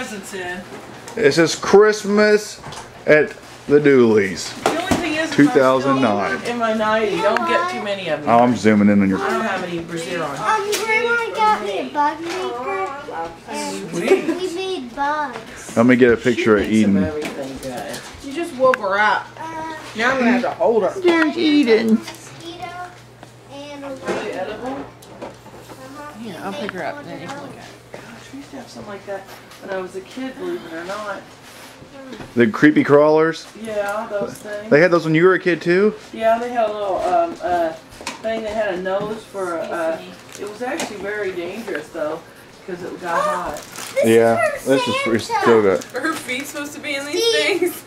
presents in. It says Christmas at the Duleys. The only thing is, 2009. In my nightie, don't get too many of them. Oh, I'm zooming in on your. I don't have any brassiere on. Um, Grandma got me a bug maker, and we made bugs. Let me get a picture of of Eden. everything good. You just woke her up. Uh, Now I'm gonna have to hold her. There's Eden. mosquito and a Are they lady. edible? Uh-huh. Yeah, I'll pick her up. Then you can look at it. Gosh, we used to have something like that when I was a kid, believe it or not. The creepy crawlers. Yeah, those things. They had those when you were a kid too. Yeah, they had a little um, uh, thing that had a nose for. Uh, it was actually very dangerous though, because it got hot. This Yeah, is from this is pretty Santa. still good. Are her feet supposed to be in these Steve. things?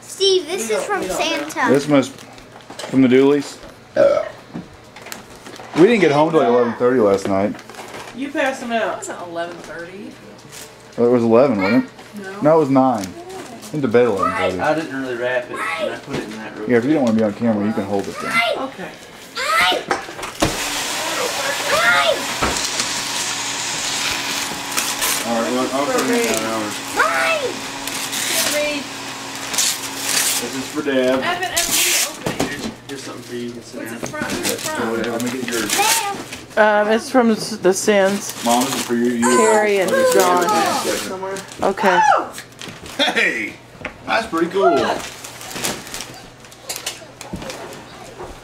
Steve, this We is from we don't know. Santa. This must from the Duleys. We didn't get home till like 11:30 last night. You passed them It out. wasn't 11:30. Well, it was 11, wasn't it? No. No, it was nine. Into bed 11:30. I didn't really wrap it, and I put it in that room. Yeah, if you don't want to be on camera, you can hold it then. Okay. Hi! Hi! All right, well, I'll put it in hours. Hi! Read. This is for Deb. Evan, Evan, open it. Here's, here's something for you. You can sit What's down. it from? Who's it So from? Let me get yours. There. Um, it's from the the Sins. Mom, this is for you. you Carrie and John. Somewhere. Okay. Hey, that's pretty cool. I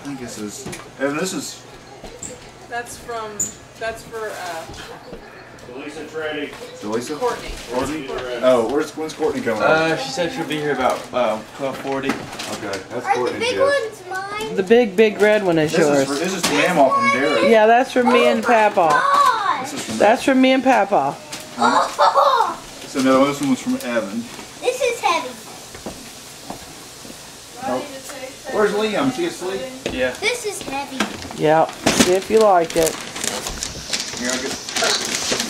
think this is. Evan, this is. That's from. That's for uh, Lisa Trady. Delisa? Courtney. Courtney? Oh, where's when's Courtney coming up? Uh, she said she'll be here about uh, 12:40. Okay, that's Are the big gift. ones mine? The big, big red one is This is for yours. this is from Mama from Derek. Yeah, that's from me and Papa. This is from. That's from me and Papa. Oh, So no, this one was from Evan. this is heavy. Where's Liam? Is he asleep? Yeah. This is heavy. Yeah. See if you like it. Here, I'll get.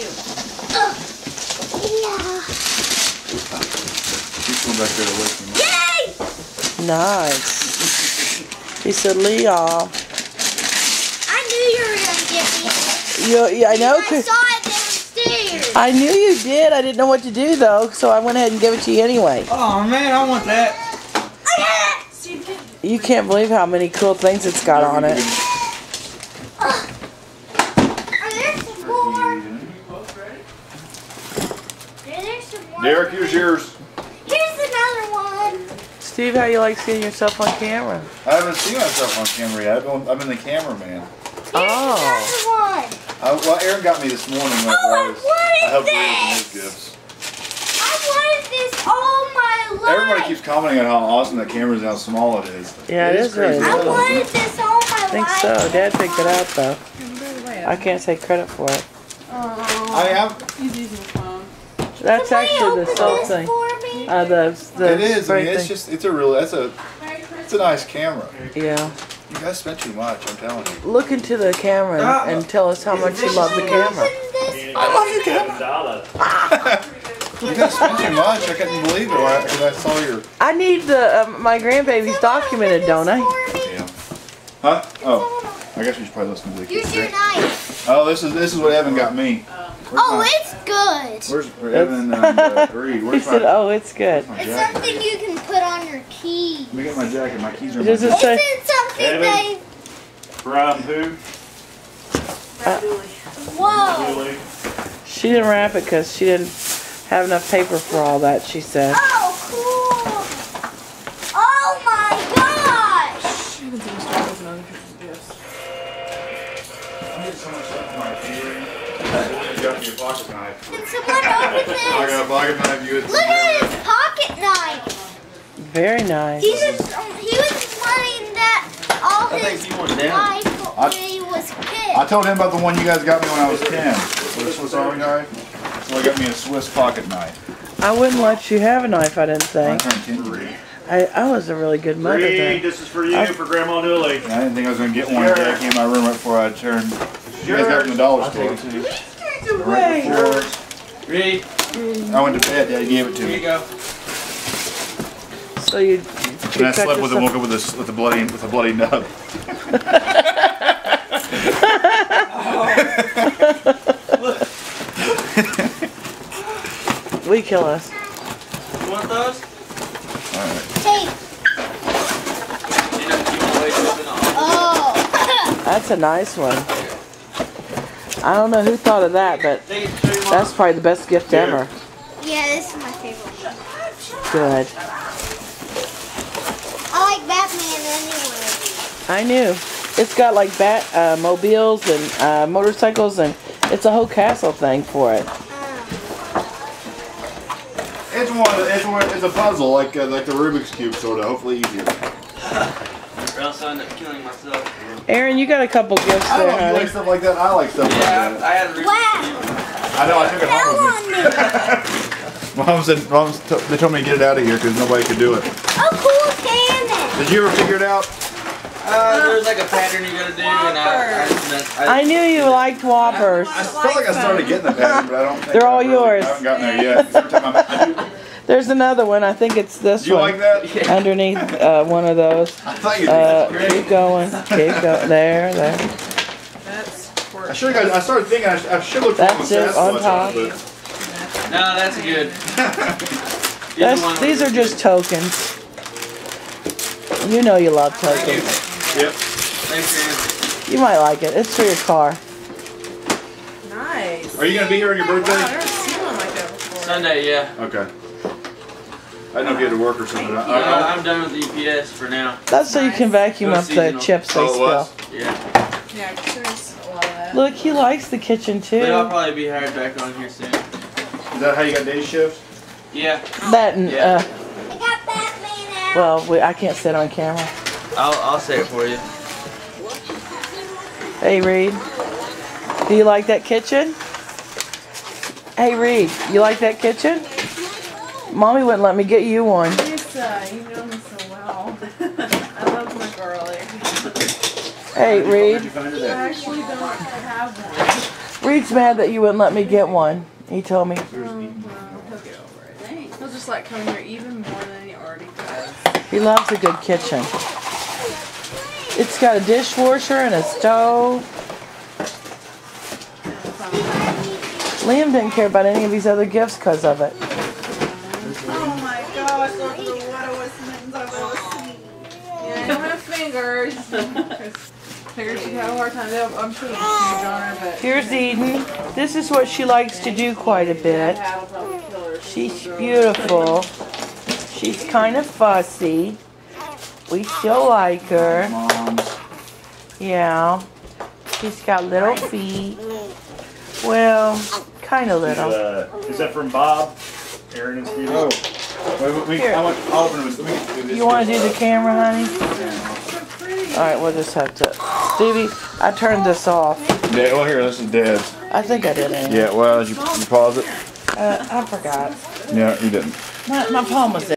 This thing is huge on you. Yeah. She's going back there to listen. Yay! Nice. He said, Leah. I knew you were gonna get me. You, yeah, I know. I 'cause- saw it downstairs. I knew you did. I didn't know what to do though, so I went ahead and gave it to you anyway. Oh man, I want that. I got it. You can't believe how many cool things it's got on it. Are there some more? Are there some more? Derek, here's yours. Here's another one. Steve, how you like seeing yourself on camera? I haven't seen myself on camera yet. I've been, I've been the cameraman. Here's Oh. I, well, Aaron got me this morning. Whenever Oh, I, I was, wanted I helped this. with his gifts. I wanted this all my life. Everybody keeps commenting on how awesome that camera is and how small it is. Yeah, it is really crazy. I little. wanted this all my I think life. so. Dad picked it out though. I can't take credit for it. I have. He's using the phone. That's Can I actually the open soul this thing. For me? Uh, the the It is. I mean, it's thing. just. It's a real. That's a. It's a nice camera. Yeah. You guys spent too much. I'm telling you. Look into the camera and, and tell us how much you love the camera. I love your camera. You guys spent too much. I couldn't believe it when I, when I saw your. I need the uh, my grandbabies documented, don't I? Yeah. Huh? Oh. I guess we should probably listen to the kids. Here's your knife. Oh, this is this is what Evan got me. Where's Oh, my- it's good. Where's Evan and uh, Reed? He Where's said, "Oh, it's good." It's jacket? something you can put on your key. Let me get my jacket. My keys are in my Does it jacket. say? Isn't something Evan? they? From who? Whoa! Julie. She didn't wrap it because she didn't have enough paper for all that. She said. Oh, cool! Oh my gosh! Evan's gonna start opening other people's gifts. I'm getting so much stuff in my earring. You got your pocket knife. Can someone open I this? got a pocket knife. You Look at his pocket knife. Very nice. He was um, he was wanting that all I his think you want down. life I- when he was a I kid. told him about the one you guys got me when I was 10. With a Swiss Army knife. So I got me a Swiss pocket knife. I wouldn't let you have a knife. I didn't I think. turned 10. I, I was a really good mother Reed, then. this is for you, for Grandma Duley. And I didn't think I was going to get one until I came in my room right before I turned. You guys got from the dollar I'll store. Take it too. Right? I went to bed, Dad gave it to me. Here you go. So you. And I slept with it, woke up with a, with a bloody with a bloody nub. Oh. we kill us. You want those? Alright. Hey. You know, you want to wait open on. Oh. That's a nice one. I don't know who thought of that, but Take it to your mom. that's probably the best gift Yeah. ever. yeah, this is my favorite. Good. I like Batman anyway. I knew. It's got like bat uh, mobiles and uh, motorcycles, and it's a whole castle thing for it. It's one. It's one. It's a puzzle, like uh, like the Rubik's cube, sort of. Hopefully easier. Or else I end up killing myself. Aaron, you got a couple gifts I there, don't know if you honey. like stuff like that. I like stuff Yeah, like I, that. I had a Rubik's Wow. I know. I took it home with me. Mom said. Mom. T- they told me to get it out of here because nobody could do it. A cool cannon. Did you ever figure it out? Uh, there's like a pattern you gotta do, and I, I, just I, I knew you liked Whoppers. I felt like I started getting the pattern, but I don't. Think They're all I really- yours. I haven't gotten there yet. Every time I'm- I do- There's another one. I think it's this you one. like that? Underneath uh, one of those. I thought you did. Uh, keep going. Keep going. There, there. That's I for should have. I started thinking I, I should look for That's one it, on Sasquatch, top. no, that's good. Either That's, one these are just tokens. You know you love tokens. Yep. Thanks, man. You might like it. It's for your car. nice. Are you gonna be here on your Wow, I've birthday? never seen one like that before. Sunday, yeah. Okay. I didn't know if you had to work or something. I, Uh, I, I'm done with the EPS for now. That's so you can vacuum Go up the chips they Oh, it spill. Yeah. Yeah, 'cause there's a lot of that. Look, he likes the kitchen But I'll probably be hired back on here soon. is that how you got day shifts? Yeah. That and Yeah. uh, I got Batman well, we, I can't sit on camera. I'll, I'll say it for you. Hey Reed, do you like that kitchen? Hey Reed, you like that kitchen? Mommy wouldn't let me get you one. Lisa, you know me so well. I love my garlic. Hey Where'd Reed, you find it I actually don't have one. Reed's mad that you wouldn't let me get one. He told me. Oh, well, he'll get over it. He'll just like coming here even more than he already does. He loves a good kitchen. It's got a dishwasher and a stove. Liam didn't care about any of these other gifts because of it. Oh my gosh, those are the mittens I've ever seen. Yeah, I don't have fingers. 'cause Fingers should have a hard time. They'll- I'm sure they'll be huge on her, but. Here's Eden. This is what she likes to do quite a bit. That'll probably kill her. She's beautiful. She's kind of fussy. We still like her. Yeah. She's got little feet. Well, kind of little. Uh, is that from Bob? Aaron and Steve? Oh. Wait, wait, wait, Here. I want, I'll open it let me do this. You want to do the camera, honey? All right, we'll just have to. Stevie, I turned this off. Dead, well, here, this is dead. I think I did anyway. Yeah, well, did you, you pause it? Uh, I forgot. Yeah, you didn't. My, my palm was in.